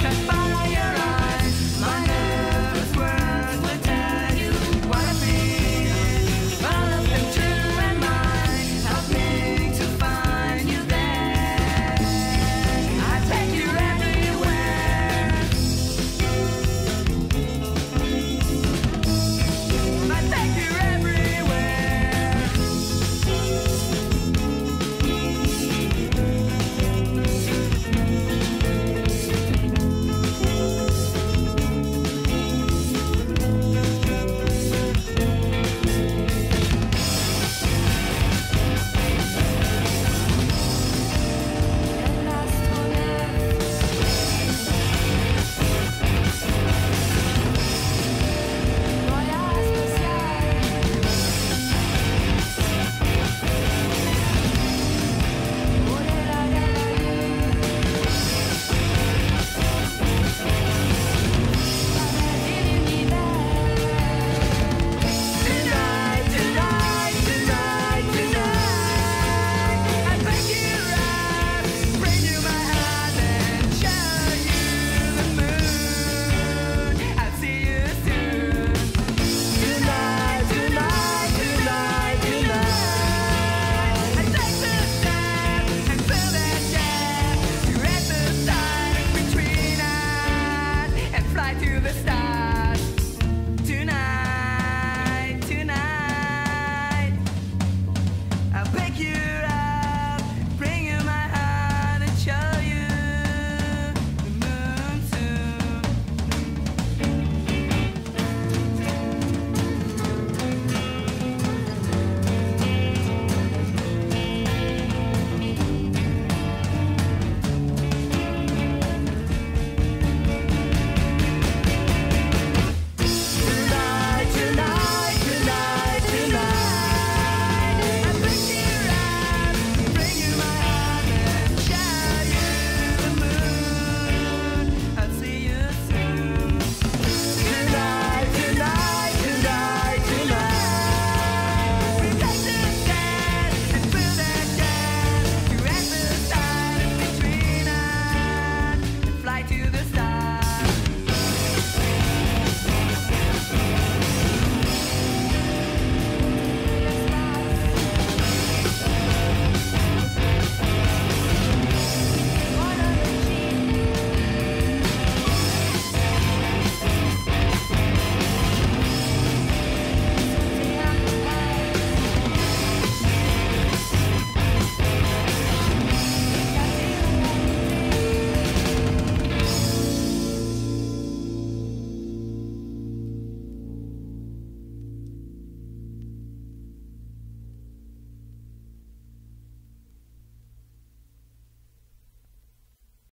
je passe.